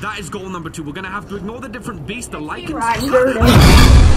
That is goal number two. We're going to have to ignore the different beasts, the lichens.